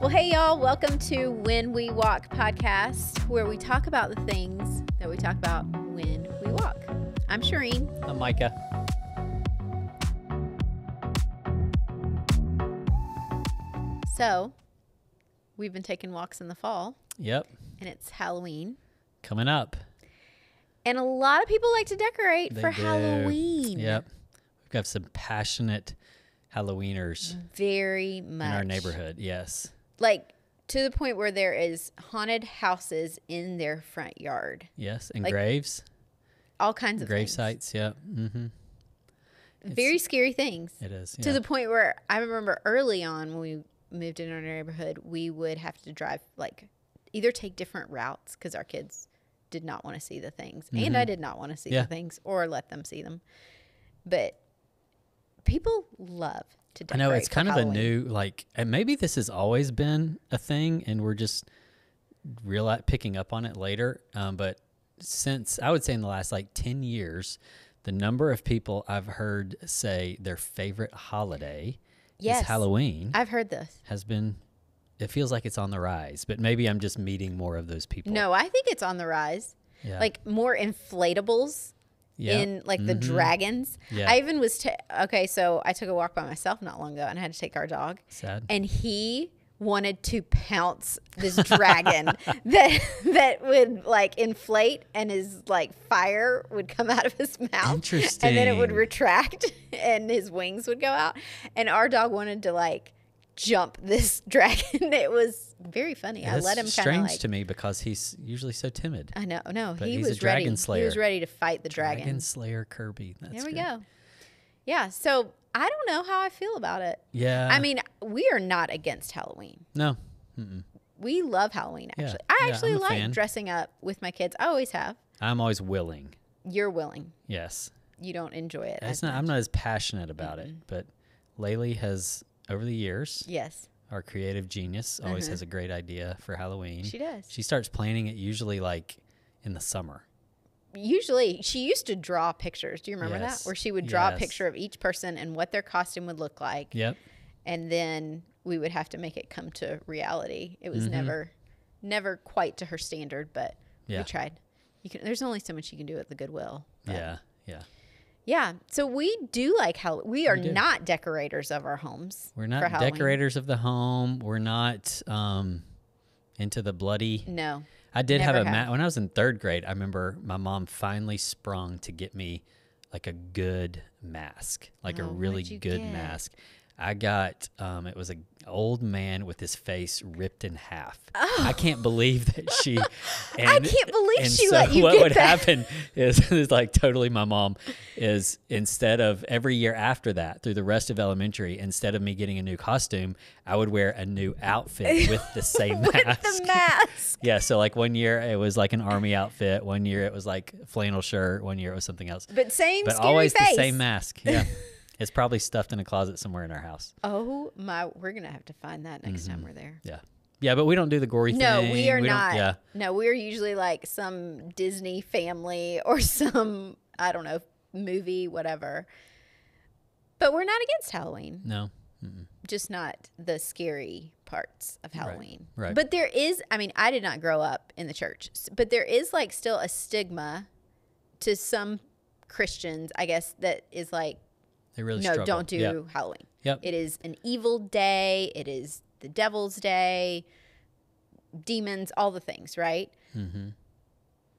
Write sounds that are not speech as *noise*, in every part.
Well, hey, y'all, welcome to When We Walk podcast, where we talk about the things that we talk about when we walk. I'm Shireen. I'm Micah. So, we've been taking walks in the fall, Yep. and it's Halloween. Coming up. And a lot of people like to decorate They for do. Halloween. Yep. We've got some passionate Halloweeners Very much. in our neighborhood. Yes. Like, to the point where there is haunted houses in their front yard. Yes. And Like, graves, All kinds of grave things. sites. Yep. Mm-hmm. Very scary things. It is. to the point where I remember early on when we moved in our neighborhood, we would have to drive like either take different routes because our kids did not want to see the things, and I did not want to see Yeah. the things or let them see them. But people love to I know it's kind of Halloween. a new like, and maybe this has always been a thing, and we're just real picking up on it later. Um, but since I would say in the last like ten years, the number of people I've heard say their favorite holiday Yes. is Halloween I've heard this. has been. It feels like it's on the rise, but maybe I'm just meeting more of those people. No, I think it's on the rise. yeah. Like more inflatables yeah. in like the Mhm. dragons. Yeah. I even was ta okay. So I took a walk by myself not long ago, and I had to take our dog. sad. and he wanted to pounce this dragon *laughs* that that would like inflate and his like fire would come out of his mouth and then it would retract *laughs* and his wings would go out and our dog wanted to like jump this *laughs* dragon it was very funny i let him kind of strange like to me because he's usually so timid. i know no he was dragon ready he was ready to fight the dragon, Dragon Slayer Kirby. That's there we good. go yeah so i don't know how i feel about it Yeah. i mean we are not against halloween no. Mm-mm. we love Halloween. Actually, I yeah, actually I'm a like fan. dressing up with my kids. I always have. I'm always willing. You're willing. Yes. You don't enjoy it. Not, I'm not as passionate about it, but Laylee has, over the years, Yes, our creative genius always has a great idea for Halloween. she does. She starts planning it usually like in the summer. Usually, she used to draw pictures. Do you remember Yes, that? Where she would draw a picture of each person and what their costume would look like, Yep. and then we would have to make it come to reality. It Mm-hmm. was never, never quite to her standard, but Yeah. we tried. You can. There's only so much you can do at the Goodwill. Yeah. Yeah. Yeah. So we do like Halloween. We are do. not decorators of our homes. We're not decorators of the home. We're not um, into the bloody. No. I did have a have. ma- when I was in third grade. I remember my mom finally sprung to get me like a good mask, like Oh, a really good get? mask. I got um, it was a old man with his face ripped in half. Oh. I can't believe that she. *laughs* And, Oh. I can't believe she so let you what get would that. happen is, *laughs* is like totally my mom is instead of every year after that through the rest of elementary instead of me getting a new costume i would wear a new outfit *laughs* with the same With mask the mask. yeah so like one year it was like an army outfit one year it was like flannel shirt one year it was something else But same but scary always face. the same mask yeah it's probably stuffed in a closet somewhere in our house Oh my, we're gonna have to find that next time mm-hmm. we're there. yeah yeah but we don't do the gory No, thing we are don't- yeah No, we're usually like some Disney family or *laughs* some I don't know movie, whatever. But we're not against Halloween. no Mm-mm. Just not the scary parts of Halloween. right. But there is, I mean, I did not grow up in the church, but there is like still a stigma to some Christians, I guess, that is like they really no, struggle. don't do yeah. Halloween. Yep. It is an evil day. It is the devil's day. Demons, all the things, right? mm-hmm.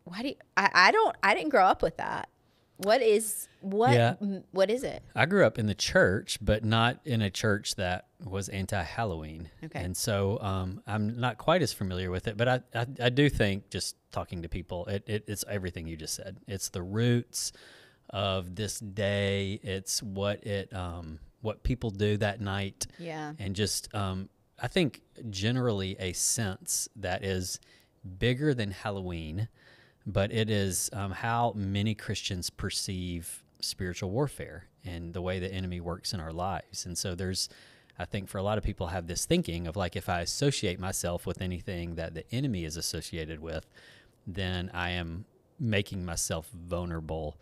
Why do you, I? I don't. I didn't grow up with that. What is what? Yeah. What is it? I grew up in the church, but not in a church that was anti Halloween. Okay. And so um, I'm not quite as familiar with it, but I, I, I do think just talking to people, it, it, it's everything you just said. It's the roots of this day. It's what it um, what people do that night, Yeah. and just um, I think generally a sense that is bigger than Halloween, but it is um, how many Christians perceive spiritual warfare and the way the enemy works in our lives. And so there's, I think for a lot of people have this thinking of like if I associate myself with anything that the enemy is associated with, then I am making myself vulnerable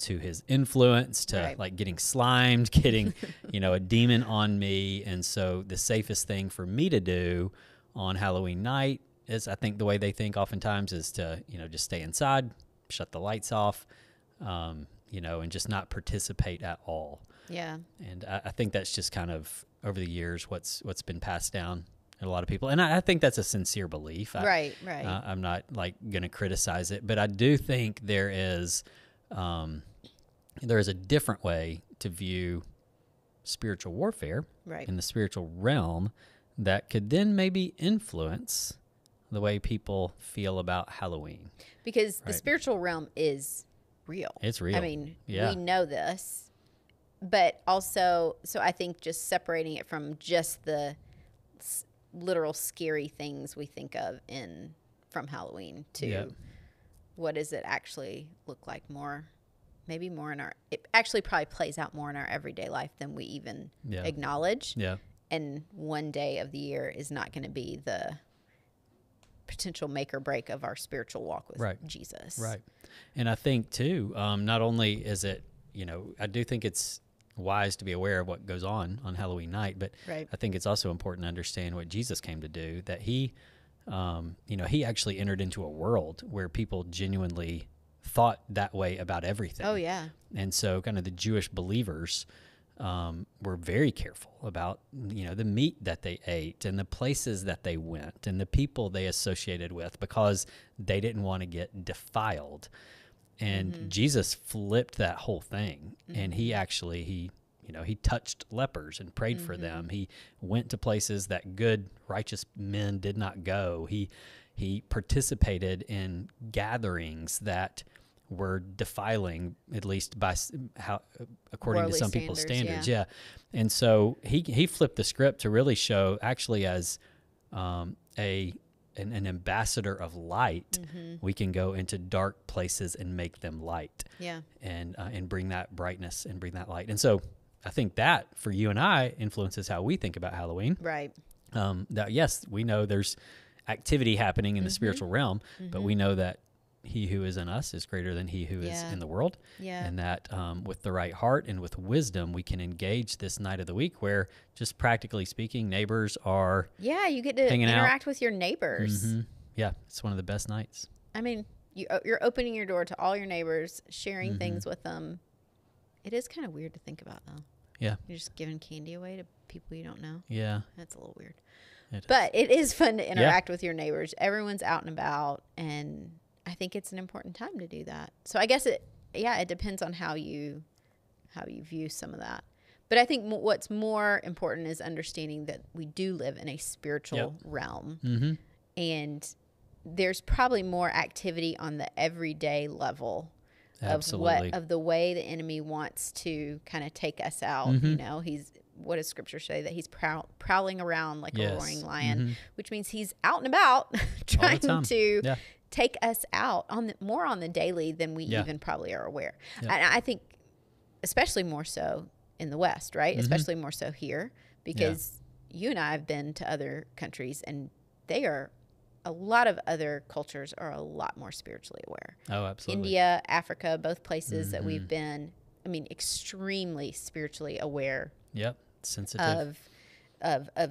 to his influence to Right. like getting slimed, *laughs* getting, *laughs* you know, a demon on me. And so the safest thing for me to do on Halloween night is I think the way they think oftentimes is to, you know, just stay inside, shut the lights off, um, you know, and just not participate at all. Yeah. And I, I think that's just kind of over the years what's what's been passed down a lot of people. And I, I think that's a sincere belief. I, Right. Right. uh, I'm not like going to criticize it, but I do think there is um, there is a different way to view spiritual warfare right. in the spiritual realm that could then maybe influence the way people feel about Halloween. because the spiritual realm is real. It's real. I mean, Yeah. we know this, but also, so I think just separating it from just the s- literal scary things we think of in from Halloween to Yeah. What does it actually look like more, maybe more in our, it actually probably plays out more in our everyday life than we even Yeah. acknowledge. Yeah. And one day of the year is not going to be the potential make or break of our spiritual walk with Right. Jesus. Right. And I think too, um, not only is it, you know, I do think it's wise to be aware of what goes on on Halloween night, but Right. I think it's also important to understand what Jesus came to do. That he, um, you know, he actually entered into a world where people genuinely thought that way about everything. Oh yeah. And so, kind of the Jewish believers um, were very careful about, you know, the meat that they ate and the places that they went and the people they associated with because they didn't want to get defiled. And Jesus flipped that whole thing, and he actually he you know he touched lepers and prayed for them. He went to places that good righteous men did not go. He he participated in gatherings that were defiling, at least by how, according Worldly to some people's standards, standards. Yeah. And so he he flipped the script to really show actually as um, a an, an ambassador of light, Mm-hmm. we can go into dark places and make them light, Yeah. and uh, and bring that brightness and bring that light. And so I think that for you and I influences how we think about Halloween Right. um, that yes, we know there's activity happening Mm-hmm. in the spiritual realm, but we know that he who is in us is greater than he who is Yeah. in the world. Yeah. And that um, with the right heart and with wisdom, we can engage this night of the week where, just practically speaking, neighbors are, Yeah, you get to Hanging out. interact with your neighbors. Mhm. yeah, it's one of the best nights. I mean, you, you're opening your door to all your neighbors, sharing Mm-hmm. things with them. It is kind of weird to think about though. Yeah, You're just giving candy away to people you don't know. yeah, That's a little weird. It is. but it is fun to interact with your neighbors. Everyone's out and about and I think it's an important time to do that. So I guess it yeah, it depends on how you how you view some of that. But I think what's more important is understanding that we do live in a spiritual realm. mm-hmm. and there's probably more activity on the everyday level absolutely. of what of the way the enemy wants to kind of take us out Mm-hmm. you know he's what does scripture say that he's prowl, prowling around like Yes. a roaring lion Mhm. which means he's out and about *laughs* trying to Yeah. take us out on the more on the daily than we Yeah. even probably are aware Yeah. and i think especially more so in the west right Mm-hmm. especially more so here because you and i have been to other countries and they are a lot of other cultures are a lot more spiritually aware oh, absolutely. india africa both places that Mm-hmm. we've been i mean extremely spiritually aware Yep, sensitive. of of of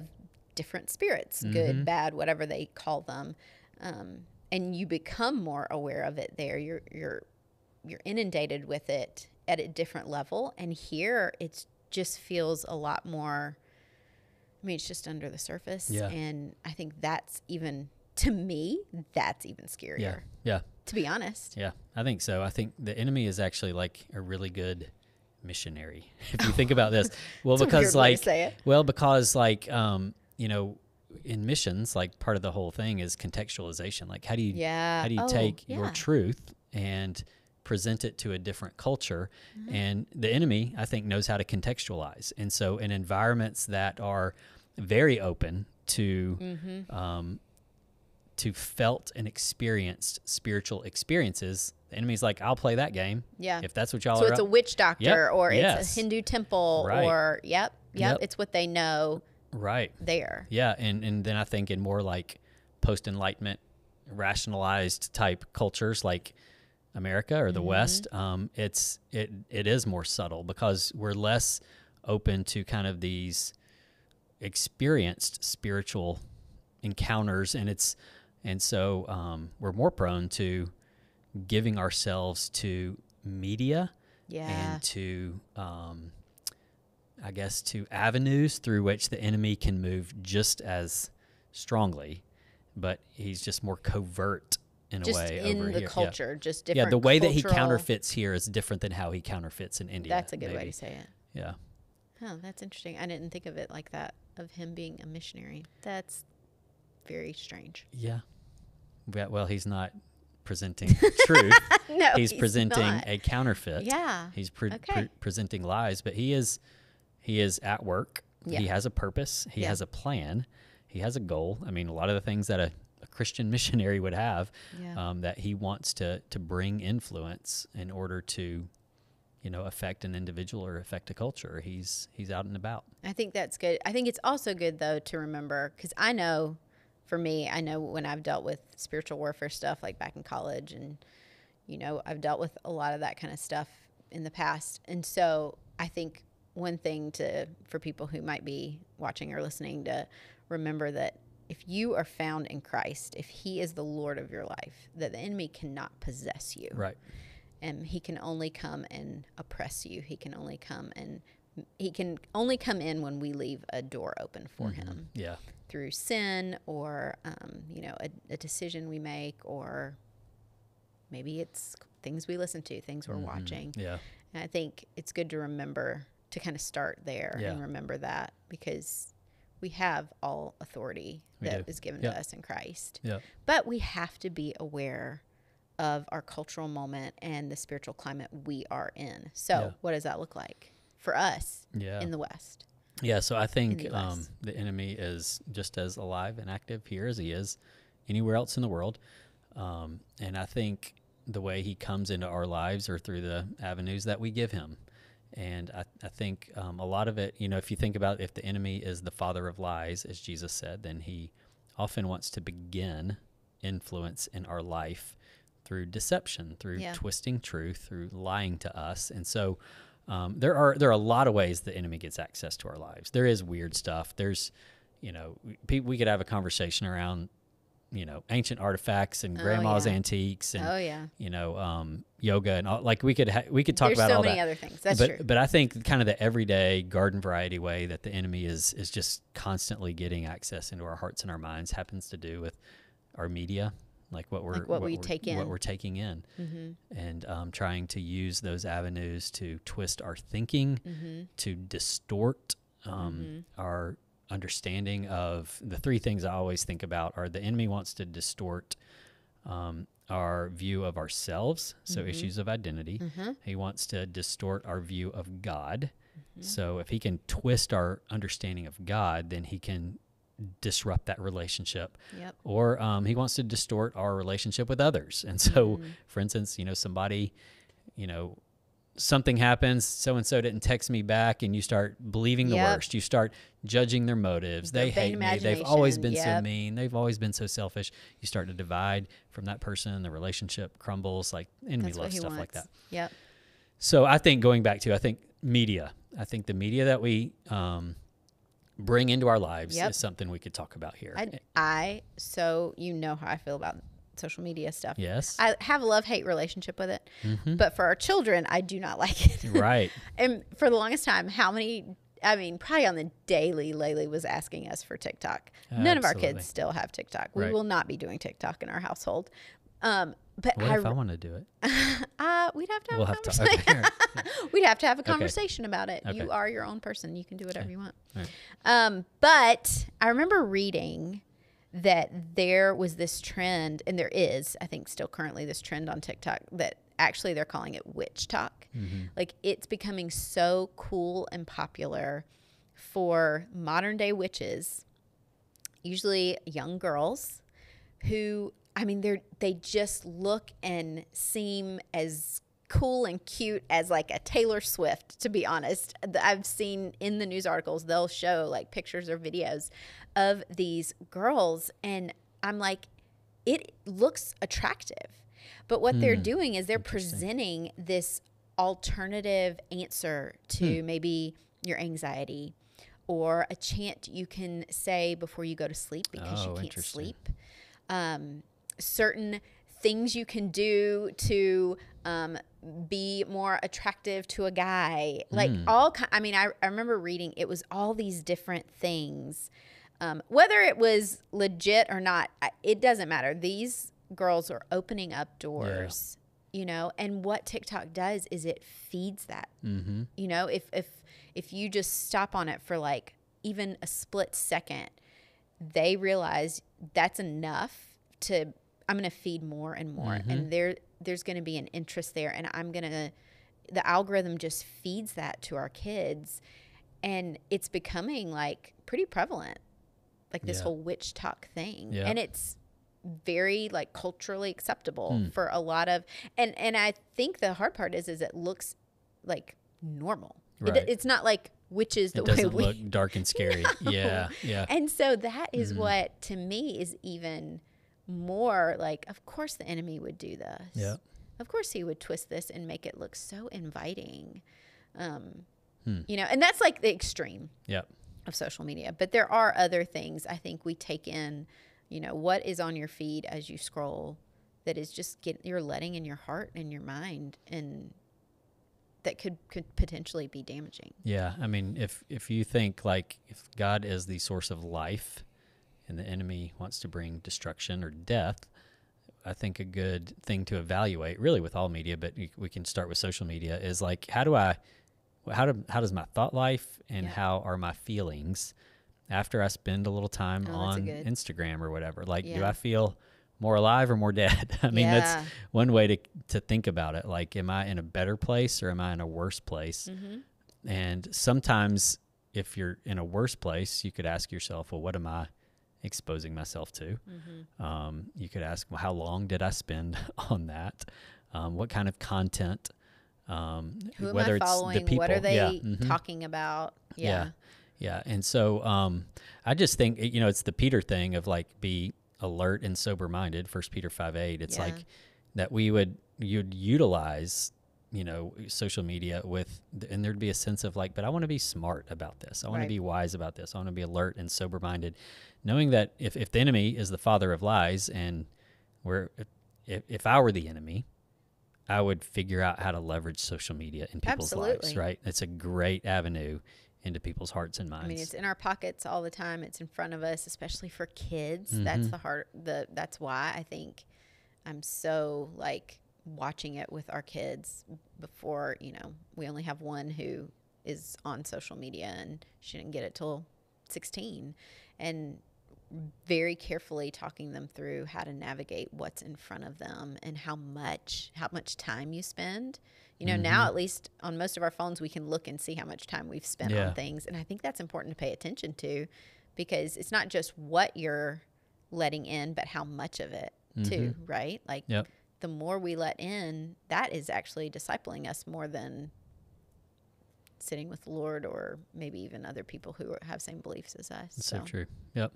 different spirits, Mm-hmm. good, bad, whatever they call them, um, and you become more aware of it there. You're you're you're inundated with it at a different level, and here it just feels a lot more. I mean, it's just under the surface, Yeah. and I think that's even to me that's even scarier. yeah, yeah. To be honest, Yeah, I think so. I think the enemy is actually like a really good missionary. *laughs* If you think about this, *laughs* well, because weird way to like, say it. well, because like, um, you know, in missions, like part of the whole thing is contextualization. Like, how do you, Yeah. how do you Oh, take your truth and present it to a different culture? Mm-hmm. And the enemy, I think, knows how to contextualize. And so, in environments that are very open to Mm-hmm. um, to felt and experienced spiritual experiences. The enemy's like, I'll play that game. Yeah. If that's what y'all So are. So it's a witch doctor, Yep, or it's a Hindu temple, Right. or yep, yep, Yep. It's what they know right. there. Yeah. And, and then I think in more like post enlightenment, rationalized type cultures, like America or the West, um, it's it it is more subtle because we're less open to kind of these experienced spiritual encounters, and it's and so um, we're more prone to giving ourselves to media Yeah. and to um, I guess to avenues through which the enemy can move just as strongly, but he's just more covert in just a way in over the here. Yeah. culture, just Yeah, the way that he counterfeits here is different than how he counterfeits in India. That's a good way to say it. Yeah. Oh, that's interesting. I didn't think of it like that, of him being a missionary. That's very strange. Yeah. Well, he's not presenting *laughs* truth. *laughs* no, he's, presenting not. a counterfeit. Yeah. He's pre- Okay. pre- presenting lies, but he is he is at work. Yeah. He has a purpose. He Yeah. has a plan. He has a goal. I mean, a lot of the things that a, a Christian *laughs* missionary would have Yeah. um, that he wants to to bring influence in order to, you know, affect an individual or affect a culture. He's he's out and about. I think that's good. I think it's also good though to remember because I know, for me, I know when I've dealt with spiritual warfare stuff like back in college, and you know I've dealt with a lot of that kind of stuff in the past, and so I think one thing to for people who might be watching or listening to remember that if you are found in Christ, if He is the Lord of your life, that the enemy cannot possess you Right. and he can only come and oppress you. He can only come and he can only come in when we leave a door open for him Yeah. through sin or um, you know a, a decision we make or maybe it's things we listen to, things we're watching. Yeah. And I think it's good to remember to kind of start there Yeah. and remember that because we have all authority We that do. is given Yeah. to us in Christ. Yeah. But we have to be aware of our cultural moment and the spiritual climate we are in. So, Yeah. what does that look like for us Yeah. in the West? Yeah, so I think the um, the enemy is just as alive and active here as he is anywhere else in the world. Um, and I think the way he comes into our lives are through the avenues that we give him. And I, I think um, a lot of it, you know, if you think about if the enemy is the father of lies, as Jesus said, then he often wants to begin influence in our life through deception, through Yeah. twisting truth, through lying to us. And so um, there are there are a lot of ways the enemy gets access to our lives. There is weird stuff. There's, you know, we, we could have a conversation around, you know, ancient artifacts and Oh, grandma's yeah. antiques and oh yeah, you know, um, yoga and all. Like we could ha- we could talk there's about so all many that other things. That's but true. but I think kind of the everyday garden variety way that the enemy is is just constantly getting access into our hearts and our minds happens to do with our media, like what we're Like what we we're- take what we're taking in, mm-hmm. and um, trying to use those avenues to twist our thinking, Mm-hmm. to distort um, our understanding of the three things I always think about are the enemy wants to distort um, our view of ourselves, so issues of identity. Mm-hmm. He wants to distort our view of God. So if he can twist our understanding of God, then he can disrupt that relationship. Yep. Or um, he wants to distort our relationship with others. And so, for instance, you know, somebody, you know, something happens, so and so didn't text me back, and you start believing the Yep. worst. You start judging their motives. They hate me. They've always been imagination. so mean. They've always been so selfish. You start to divide from that person. The relationship crumbles. Like enemy loves stuff wants. like that. Yep. So I think going back to I think media. I think the media that we um, bring into our lives Yep. is something we could talk about here. I, I so you know how I feel about social media stuff. yes. I have a love hate relationship with it, Mhm. but for our children, I do not *laughs* like it. right. and for the longest time, how many? I mean, probably on the daily, Laylee was asking us for TikTok. None of our kids still have TikTok. We Right. will not be doing TikTok in our household. Um, but What I, if I want to do it? *laughs* uh, we'd have to have We'll a have to. conversation. Okay. *laughs* We'd have to have a conversation about it. Okay. You are your own person. You can do whatever you want. Right. Um, but I remember reading that there was this trend, and there is, I think, still currently this trend on TikTok that actually they're calling it WitchTok. Mm-hmm. Like it's becoming so cool and popular for modern day witches, usually young girls who I mean they're they just look and seem as cool and cute as like a Taylor Swift to be honest. I've seen in the news articles they'll show like pictures or videos of these girls and I'm like it looks attractive. But what they're doing is they're presenting this alternative answer to maybe your anxiety or a chant you can say before you go to sleep because Oh, you can't sleep. Um, certain things you can do to um, be more attractive to a guy. Like Hmm. all, ki- I mean, I, I remember reading it was all these different things. Um, whether it was legit or not, it doesn't matter. These girls are opening up doors, you know, and what TikTok does is it feeds that. Mm-hmm. You know, if if if you just stop on it for like even a split second, they realize that's enough to I'm going to feed more and more and there there's going to be an interest there and I'm going to the algorithm just feeds that to our kids and it's becoming like pretty prevalent like this Yeah. whole WitchTok thing Yeah. and it's very like culturally acceptable Hmm. for a lot of and and I think the hard part is is it looks like normal. It, it's not like witches the It *laughs* way doesn't we look dark and scary. *laughs* Yeah, yeah. and so that is Mm-hmm. what to me is even more like of course the enemy would do this. Yeah. Of course he would twist this and make it look so inviting. Um Hmm. you know, and that's like the extreme Yeah. of social media. But there are other things I think we take in, you know, what is on your feed as you scroll that is just get you're letting in your heart and your mind and that could could potentially be damaging. Yeah, I mean, if if you think like if God is the source of life, and the enemy wants to bring destruction or death, I think a good thing to evaluate, really with all media, but we can start with social media, is like how do I, how do how does my thought life and Yeah. how are my feelings after I spend a little time Oh, on Instagram or whatever? Like, do I feel more alive or more dead? *laughs* I mean, Yeah. that's one way to to think about it. Like, am I in a better place or am I in a worse place? Mm-hmm. And sometimes, if you're in a worse place, you could ask yourself, well, what am I exposing myself to? Mm-hmm. Um, you could ask, well, how long did I spend *laughs* on that? Um, what kind of content? Um, Who am whether I it's the following? people. What are they yeah, mhm. talking about? Yeah. Yeah. Yeah. And so um, I just think, you know, it's the Peter thing of like be alert and sober minded, First Peter 5 8. It's Yeah. like that we would, you'd utilize, you know, social media with, and there'd be a sense of like, but I want to be smart about this. I want Right. to be wise about this. I want to be alert and sober minded, knowing that if, if the enemy is the father of lies and we're, if, if I were the enemy, I would figure out how to leverage social media in people's lives, right? It's a great avenue into people's hearts and minds. I mean, it's in our pockets all the time. It's in front of us, especially for kids. That's Mhm. the heart. The that's why I think I'm so like watching it with our kids before you know we only have one who is on social media and she didn't get it till 16 and very carefully talking them through how to navigate what's in front of them and how much how much time you spend you know now mm-hmm. at least on most of our phones we can look and see how much time we've spent Yeah. on things and i think that's important to pay attention to because it's not just what you're letting in but how much of it too mm-hmm. right like Yep. the more we let in that is actually discipling us more than sitting with the lord or maybe even other people who have same beliefs as us That's so, true. Yep.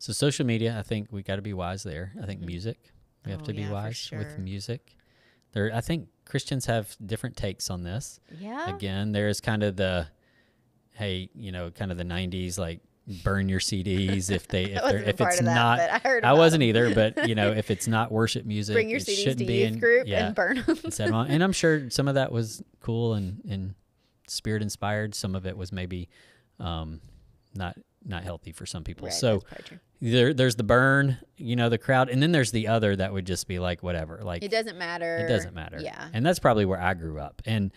So social media, I think we got to be wise there. I think music, we have Oh, to be yeah, wise with music. There, I think Christians have different takes on this. yeah Again, there's kind of the, hey, you know, kind of the '90s, like burn your CDs if they *laughs* if they're if it's that, not. I heard I wasn't them. either, but you know, *laughs* if it's not worship music, bring your it CDs shouldn't to be youth in, group yeah, and burn them. and on. And I'm sure *laughs* some of that was cool and, and spirit inspired. Some of it was maybe um, not not healthy for some people. Right, so that's probably true. there, there's the burn, you know, the crowd, and then there's the other that would just be like whatever, like it doesn't matter. it doesn't matter. Yeah. and that's probably where I grew up. And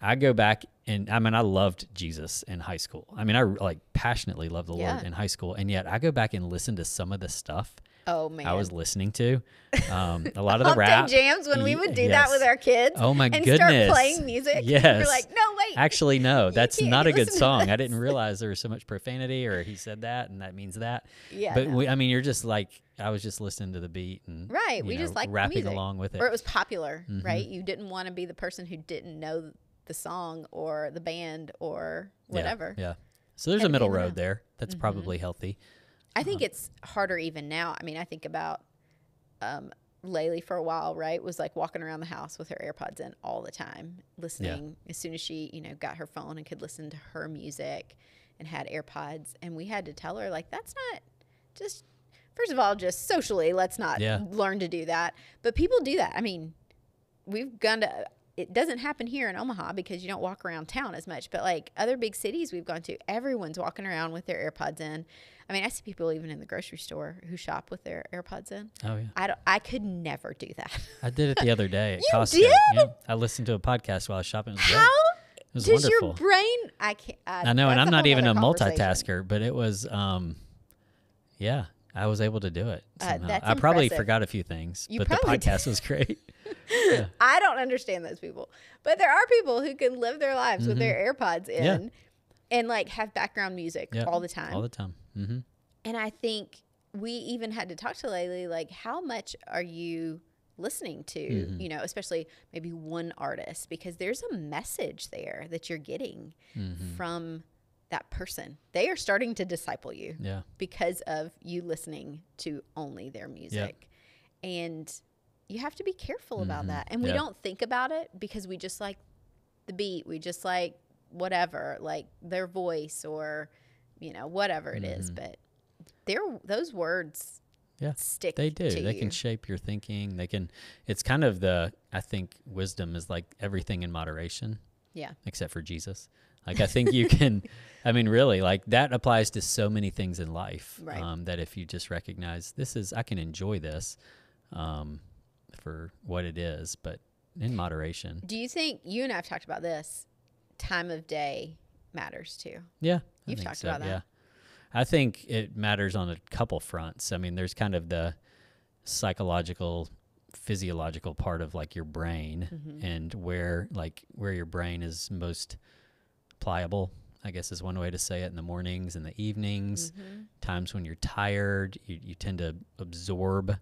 I go back and I mean, I loved Jesus in high school. I mean, I like passionately loved the Lord in high school, and yet I go back and listen to some of the stuff Oh man. I was listening to. Um, a *laughs* lot of the rap jams when we would do that with our kids. Oh my and goodness! start playing music. We're Yes. like, no, wait. Actually, no, that's can't a good song. I didn't realize there was so much profanity, or he said that, and that means that. yeah. but no. we, I mean, you're just like I was just listening to the beat and right. We know, just like rapping music. along with it. Or it was popular, Mhm. right? You didn't want to be the person who didn't know the song or the band or whatever. Yeah. So there's Had a middle road there. That's Mhm. probably healthy. I Uh-huh. think it's harder even now. I mean, I think about um, Laylee for a while, right, was like walking around the house with her AirPods in all the time, listening as soon as she, you know, got her phone and could listen to her music and had AirPods. And we had to tell her, like, that's not just, first of all, just socially, let's not Yeah. learn to do that. But people do that. I mean, we've gone to, it doesn't happen here in Omaha because you don't walk around town as much, but like other big cities we've gone to, everyone's walking around with their AirPods in. I mean, I see people even in the grocery store who shop with their AirPods in. Oh yeah. I don't. I could never do that. I did it the other *laughs* day at You Costco. did? Yeah. I listened to a podcast while I was shopping. Was. How It was does your brain? I can't. Uh, I know, and I'm not even a multitasker, but it was, um, yeah, I was able to do it. Uh, I probably impressive. forgot a few things, You but the podcast was great. *laughs* Yeah. I don't understand those people, but there are people who can live their lives with their AirPods in, Mm-hmm. Yeah. And like have background music Yep. all the time. All the time. Mm-hmm. and I think we even had to talk to Laylee, like, how much are you listening to? Mm-hmm. You know, especially maybe one artist, because there's a message there that you're getting Mm-hmm. from that person. They are starting to disciple you. Yeah. because of you listening to only their music. And you have to be careful about that. And we Mm-hmm. Don't think about it because we just like the beat, we just like whatever, like their voice or you know, whatever it is. But they're those words Mm-hmm. Yeah. stick They do. They you. can shape your thinking. They can. It's kind of the. I think wisdom is like everything in moderation, yeah. except for Jesus. Like I think you can. *laughs* I mean, really, like that applies to so many things in life. Right. Um, that if you just recognize this is, I can enjoy this, um, for what it is, but in moderation. Do you think you and I have talked about this? Time of day matters too. Yeah, I You've talked so, about that. Yeah, I think it matters on a couple fronts. I mean, there's kind of the psychological, physiological part of like your brain Mm-hmm. and where like where your brain is most pliable. I guess is one way to say it. In the mornings and the evenings, Mm-hmm. times when you're tired, you, you tend to absorb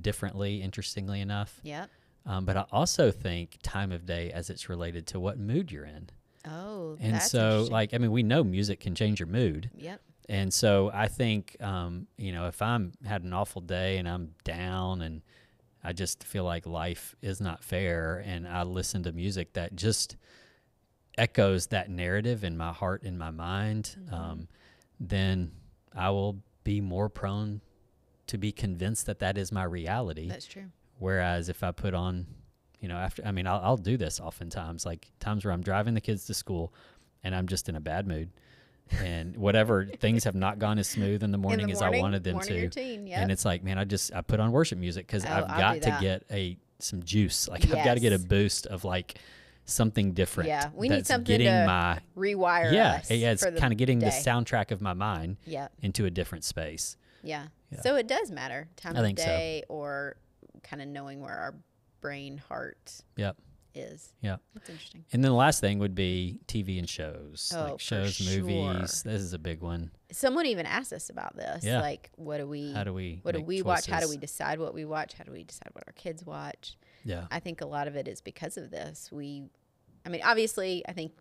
differently. Interestingly enough, Yep. um, but I also think time of day as it's related to what mood you're in. Oh, And that's so, like, I mean, we know music can change your mood. Yep. And so I think, um, you know, if I'm had an awful day and I'm down and I just feel like life is not fair and I listen to music that just echoes that narrative in my heart, in my mind, Mm-hmm. um, then I will be more prone to be convinced that that is my reality. That's true. Whereas if I put on, you know, after, I mean, I'll, I'll do this oftentimes, like times where I'm driving the kids to school and I'm just in a bad mood and *laughs* whatever things have not gone as smooth in the morning in the as I wanted them to. routine, yep. And it's like, man, I just, I put on worship music because Oh, I've got to get a, some juice. Like I've got to get a boost of like something different. Yeah, we need something getting to my, rewire yeah, us. yeah, it's kind of getting the soundtrack of my mind Yep. into a different space. Yeah. Yeah. So it does matter time I of think so. day or kind of knowing where our brain heart Yep. is. Yep. That's interesting. And then the last thing would be TV and shows, Oh, like shows, sure. movies. This is a big one. Someone even asked us about this. Yeah. Like, what do we? How do we? what do we watch? How do we decide what we watch? How do we decide what our kids watch? Yeah. I think a lot of it is because of this. We, I mean, obviously, I think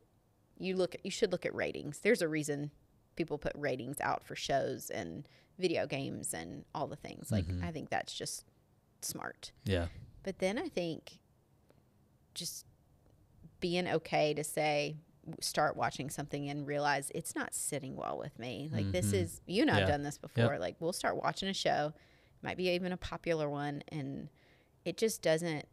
you look. You should look at ratings. There's a reason people put ratings out for shows and video games and all the things. Like, Mm-hmm. I think that's just smart. Yeah. But then I think just being okay to say, start watching something and realize it's not sitting well with me. Like, this is, you and I have Mm-hmm. Yeah. done this before. Like, we'll start watching a show, might be even a popular one, and it just doesn't,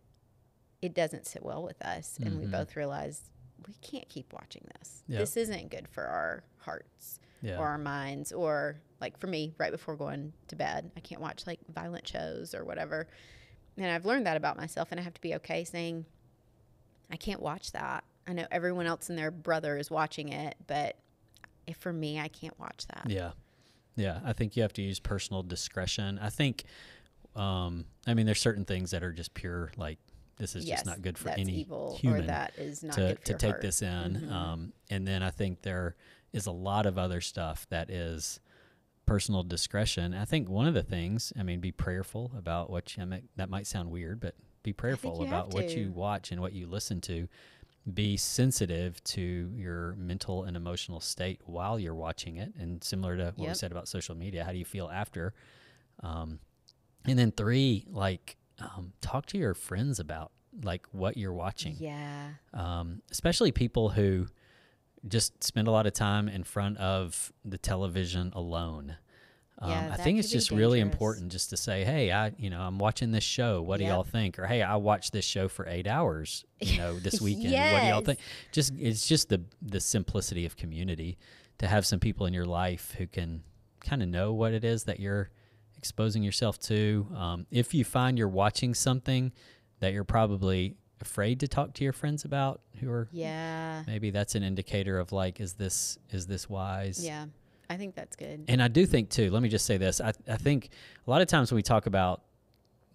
it doesn't sit well with us. And we both realize we can't keep watching this. Mm-hmm. Yep. This isn't good for our hearts Yeah. or our minds or like for me right before going to bed i can't watch like violent shows or whatever and i've learned that about myself and i have to be okay saying i can't watch that i know everyone else and their brother is watching it but if for me i can't watch that Yeah. Yeah. I think you have to use personal discretion. I think, um, I mean, there's certain things that are just pure, like, this is yes just not good for any human or that is not to, good for to take heart. this in. Mhm. Um, and then I think there is a lot of other stuff that is personal discretion. I think one of the things, I mean, be prayerful about what you, I mean, that might sound weird, but be prayerful about what you watch and what you listen to. Be sensitive to your mental and emotional state while you're watching it. And similar to what we said about social media, how do you feel after? Um, and then three, like, um, talk to your friends about like what you're watching. Yeah. Um, especially people who just spend a lot of time in front of the television alone. Um, Yeah, I think it's just really important just to say, "Hey, I, you know, I'm watching this show. What do y'all think?" Or, "Hey, I watched this show for eight hours, you know, *laughs* this weekend. What do y'all think?" Just it's just the the simplicity of community to have some people in your life who can kind of know what it is that you're exposing yourself to. Um, if you find you're watching something that you're probably afraid to talk to your friends about, who are Yeah. maybe that's an indicator of like, is this is this wise? Yeah. I think that's good. And I do think too, let me just say this. I, I think a lot of times when we talk about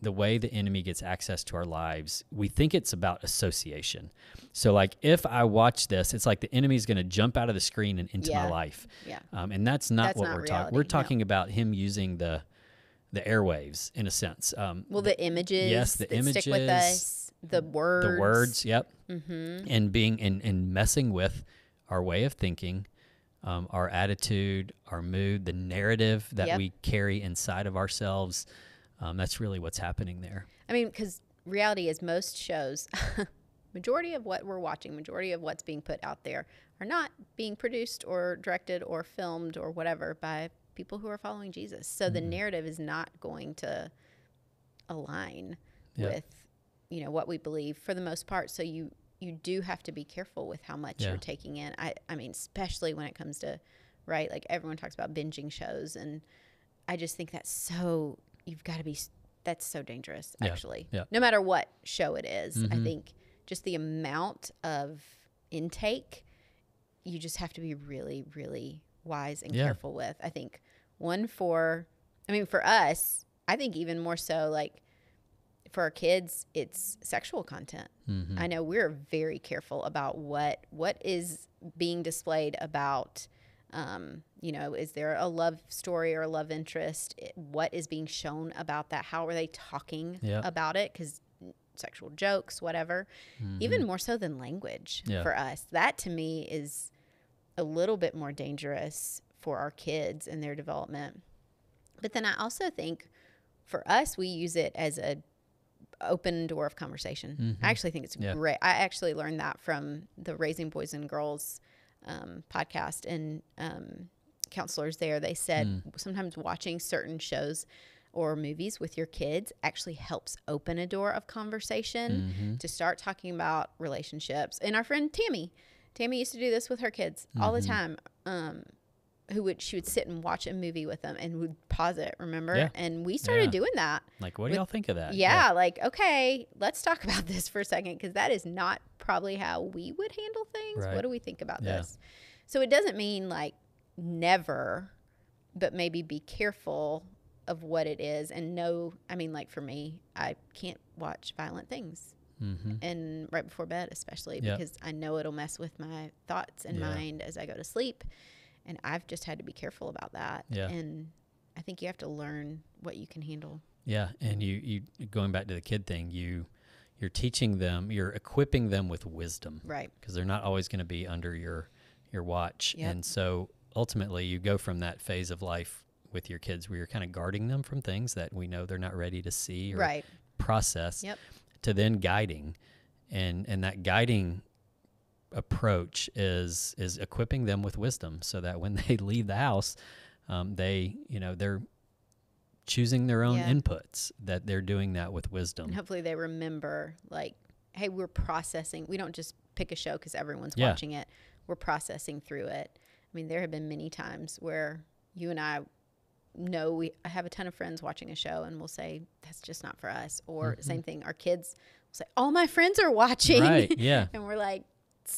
the way the enemy gets access to our lives, we think it's about association. So like if I watch this, it's like the enemy's going to jump out of the screen and into my life. Yeah. Um, and that's not That's what not we're talking. We're no. talking about him using the the airwaves in a sense. Um, Well, the images yes, the that stick with images, us, the words. the words, yep. Mm-hmm. and being and, and messing with our way of thinking, um, our attitude, our mood, the narrative that Yep. we carry inside of ourselves. Um, that's really what's happening there. I mean, because reality is most shows, *laughs* majority of what we're watching, majority of what's being put out there are not being produced or directed or filmed or whatever by people who are following Jesus. So the narrative is not going to align Yep. with, you know, what we believe for the most part. So you you do have to be careful with how much Yeah. you're taking in. I I mean, especially when it comes to right, like everyone talks about binging shows and I just think that's so you've got to be that's so dangerous Yeah, actually. yeah. No matter what show it is, I Mhm. think just the amount of intake you just have to be really really wise and Yeah. careful with. I think one for I mean for us, I think even more so like for our kids, it's sexual content. Mhm. I know we're very careful about what what is being displayed about. Um, you know, is there a love story or a love interest? What is being shown about that? How are they talking Yep. about it? Because sexual jokes, whatever, even more so than language Mm-hmm. Yeah. for us. That to me is a little bit more dangerous for our kids and their development. But then I also think for us, we use it as a open door of conversation. I actually think it's Mm-hmm. Yeah. great. I actually learned that from the Raising Boys and Girls um, podcast and um, counselors there. They said Mm. sometimes watching certain shows or movies with your kids actually helps open a door of conversation Mm-hmm. to start talking about relationships. And our friend Tammy, Tammy used to do this with her kids all Mm-hmm. the time. Um, who would she would sit and watch a movie with them and would pause it, remember? Yeah. And we started Yeah. doing that. Like, what do y'all think of that? Yeah, like okay, let's talk *laughs* about this for a second because that is not probably how we would handle things. Right. What do we think about Yeah. this? So it doesn't mean like never, but maybe be careful of what it is and know. I mean, like for me, I can't watch violent things Mm-hmm. and right before bed, especially Yep. because I know it'll mess with my thoughts and Yeah. mind as I go to sleep. And I've just had to be careful about that. Yeah. And I think you have to learn what you can handle. Yeah, and you you going back to the kid thing, you you're teaching them, you're equipping them with wisdom Right. because they're not always going to be under your your watch, Yep. and so ultimately you go from that phase of life with your kids where you're kind of guarding them from things that we know they're not ready to see or Right. process, Yep. to then guiding, and and that guiding approach is is equipping them with wisdom so that when *laughs* they leave the house, um, they you know they're choosing their own Yeah. inputs that they're doing that with wisdom. And hopefully they remember, like, hey, we're processing. We don't just pick a show because everyone's Yeah. watching it. We're processing through it. I mean, there have been many times where you and I know we I have a ton of friends watching a show and we'll say that's just not for us. Or same thing, our kids will say, all my friends are watching. Mm-hmm. Right, yeah. *laughs* and we're like,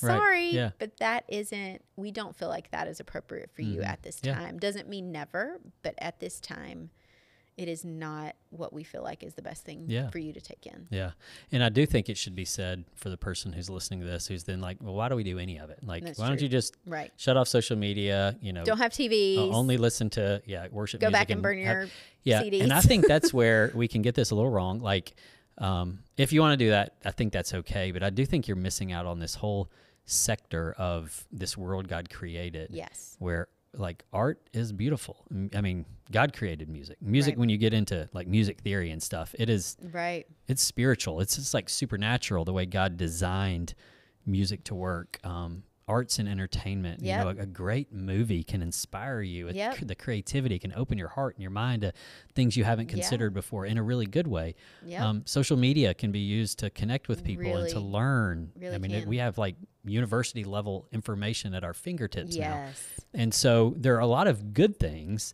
Right, sorry, yeah. but that isn't. We don't feel like that is appropriate for you at this Mm-hmm. Yeah. time. Doesn't mean never, but at this time. It is not what we feel like is the best thing Yeah. for you to take in. Yeah. And I do think it should be said for the person who's listening to this who's then like, well, why do we do any of it? Like, That's why don't you just Right. shut off social media, you know, Don't have TV, uh, only listen to, yeah, worship go back and burn have- your yeah. CDs. And I think that's *laughs* where we can get this a little wrong. Like, um, if you want to do that, I think that's okay. But I do think you're missing out on this whole sector of this world God created yes. where like art is beautiful. I mean, God created music. Music, Right. when you get into like music theory and stuff, it is Right. it's spiritual. It's just like supernatural the way God designed music to work. Um, arts and entertainment. You know, a, a great movie can inspire you. It, Yep. the creativity can open your heart and your mind to things you haven't Yeah. considered before in a really good way. Yeah. Um, social media can be used to connect with people and to learn. really I mean, it, we have like university level information at our fingertips now. And so there are a lot of good things.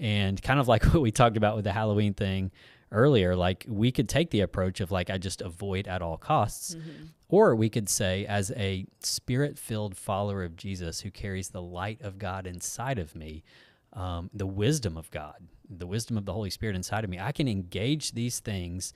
And kind of like *laughs* what we talked about with the Halloween thing earlier, like we could take the approach of like, I just avoid at all costs. Mm-hmm. Or we could say, as a spirit filled follower of Jesus who carries the light of God inside of me, um, the wisdom of God, the wisdom of the Holy Spirit inside of me, I can engage these things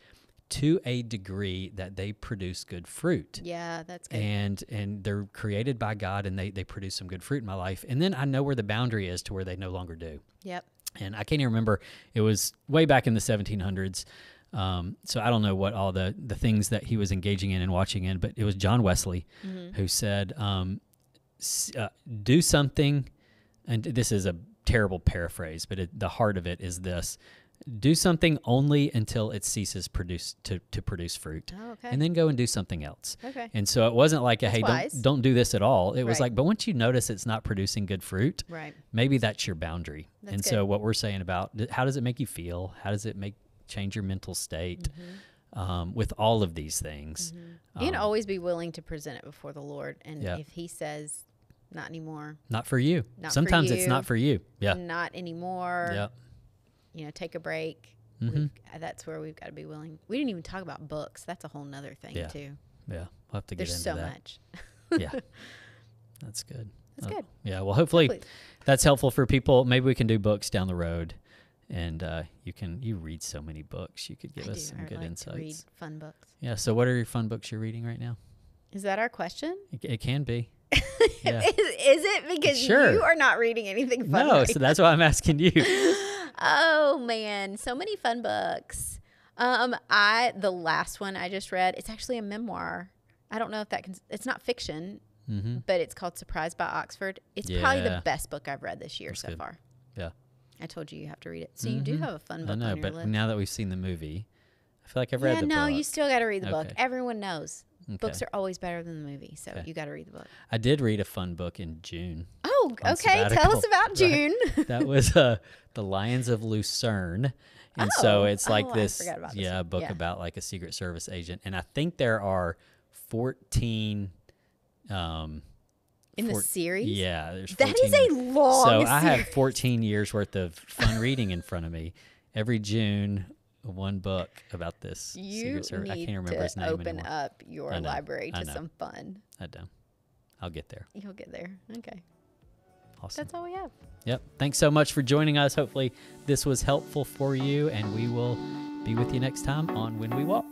to a degree that they produce good fruit Yeah, that's good. and and they're created by God and they they produce some good fruit in my life. And then I know where the boundary is to where they no longer do. yep. And I can't even remember. It was way back in the 1700s. Um, so I don't know what all the the things that he was engaging in and watching in, but it was John Wesley who said, um, s- uh, "Do something." And this is a terrible paraphrase, but it, the heart of it is this: do something only until it ceases produce to, to produce fruit, Oh, okay. and then go and do something else. okay. And so it wasn't like a hey, wise. don't don't do this at all. It was like, but once you notice it's not producing good fruit, Right. maybe that's your boundary. That's and good. so what we're saying about how does it make you feel? How does it make change your mental state? Mm-hmm. Um, with all of these things, and Um, always be willing to present it before the Lord. And Yeah. if He says, not anymore, not for you. Not for Sometimes it's not for you. Yeah. not anymore, Yeah. You know, take a break. Mhm. Uh, That's where we've got to be willing. We didn't even talk about books. That's a whole nother thing, Yeah. too. Yeah. We'll have to get to that. There's into so that. much. *laughs* yeah. *laughs* That's good. That's Uh, good. Yeah. Well, hopefully, Hopefully. that's helpful for people. Maybe we can do books down the road, and uh, you can you read so many books. You could give I us do. some I good like insights. Read fun books. Yeah. So, what are your fun books you're reading right now? Is that our question? It, it can be. *laughs* Yeah. is, is it because Sure. you are not reading anything fun? no. right So that's why I'm asking you. Oh man, so many fun books. Um, I the last one I just read. It's actually a memoir. I don't know if that can. It's not fiction, hmm but it's called Surprise by Oxford. It's probably the best book I've read this year That's so good. far. Yeah. I told you you have to read it. So you do Mhm. have a fun book. I know, but list. now that we've seen the movie, I feel like I've yeah, read the book. no, book. you still got to read the book. Everyone knows books are always better than the movie, so Okay. you got to read the book. I did read a fun book in June. Oh, okay. Tell us about *laughs* Right. June. *laughs* That was uh, the Lions of Lucerne, and so Oh. it's like Oh, this, this yeah, one. book Yeah. about like a Secret Service agent, and I think there are fourteen. Um, In the four- series? yeah, there's That 14 is a long So I have 14 years worth of fun reading in front of me. Every June, one book about this You Secret Service. I can't remember to his name open anymore. up your know, library to some fun. I don't. I'll get there. You'll get there. Okay. Awesome. That's all we have. Yep. Thanks so much for joining us. Hopefully, this was helpful for you, and we will be with you next time on When We Walk.